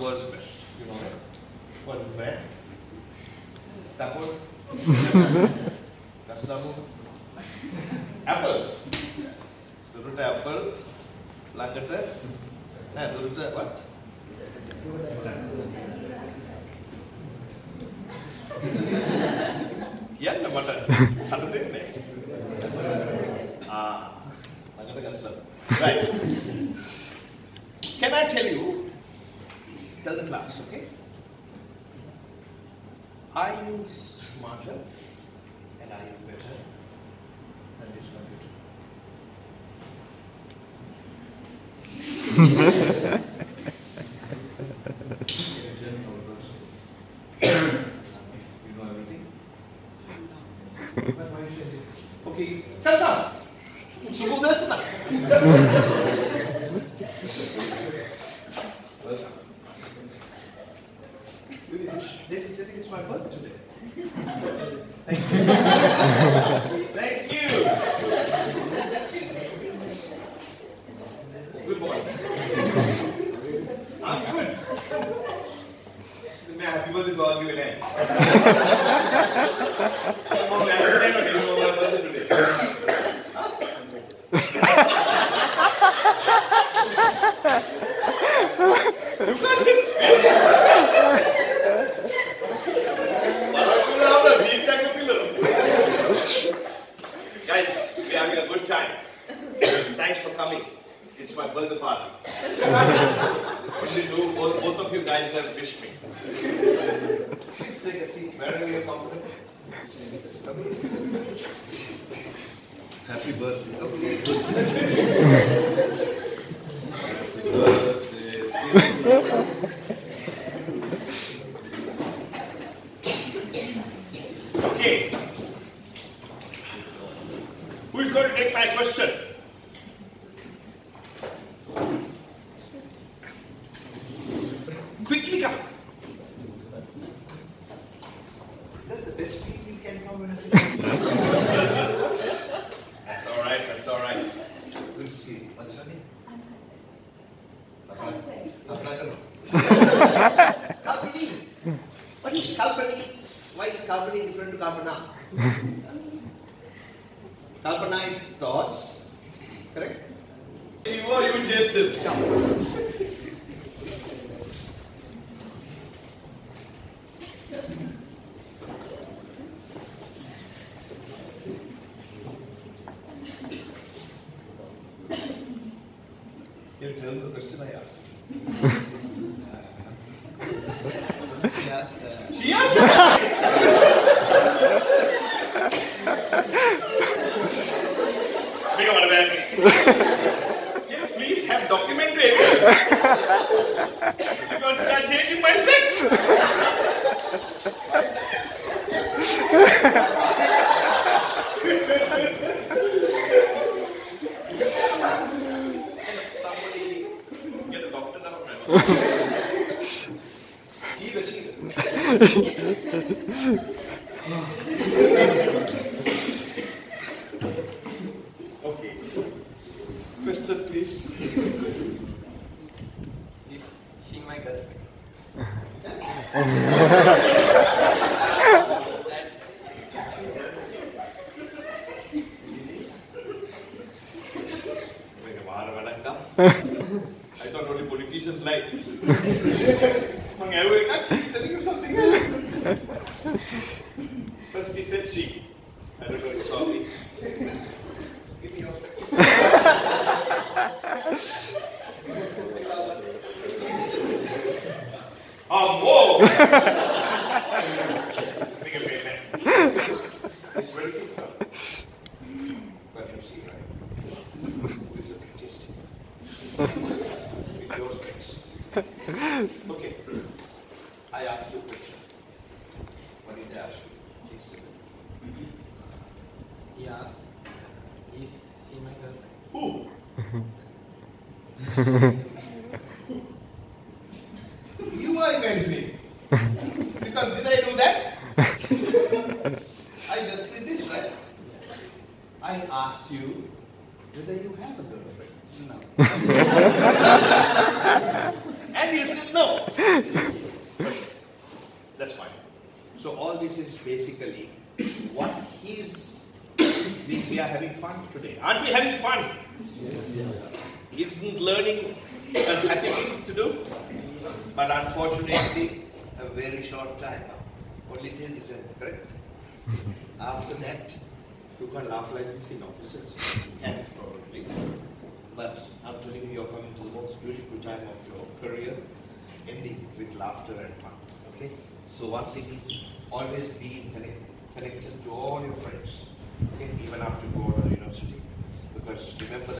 was best. You know that. What is that? Tapos? That's the Apple. දුරට apple ළඟට නෑ දුරට what? කියන්න මට කඩු දෙන්නේ. ආ ළඟට ගස්සලා. Right. Can I tell you Tell the class, okay? Are you smarter and are you better than this computer? you know everything? okay, tell now. Suko this na. Welcome. Ladies and it's my birthday today. Thank you. Thank you. Good boy. I'm good. मैं birthday to you again. Somehow I understand what you know my birthday today. You got it. Guys, we're having a good time. Thanks for coming. It's my birthday party. Only do, both, both of you guys have wished me. Please take a seat wherever you're comfortable. Happy birthday. Happy birthday. Okay. Who is going to take my question? Quickly come. Is that the best you can come in a That's all right, that's all right. Good to see you. What's your name? Kalpani. What is Kalpani? Why is Kalpani different to Kalpana? Kalpana is thoughts, correct? You or you chase them. Can you tell me the question I asked? Yes, uh, She asked. Big one back. Can you please have documentary evidence? because they are changing my sex. Somebody get a doctor now. She the she. Okay. Question, please. is she my girlfriend? Wait, politicians like. Mang ewe ka, he's telling you something else. First he said she. I don't know, me. Give me your specs. Amor! Ah, Bring a pen. It's very difficult. But you see, right? Who is a artist? With your specs. Okay. I asked you a question. What did I ask you? Please tell me. He asked, is she my girlfriend? Who? you are imagining. Because did I do that? I just did this, right? I asked you whether you have a girlfriend. No. and you said no. That's fine. So all this is basically what he's. We, we are having fun today, aren't we? Having fun? Yes. Isn't learning a happy thing to do? But unfortunately, a very short time. Only till December, correct? After that, you can't laugh like this in offices. Can probably. But I'm telling you, you're coming to the most beautiful time of your career, ending with laughter and fun. Okay? So one thing is always be connect, connected to all your friends. Okay? Even after you go to university. Because remember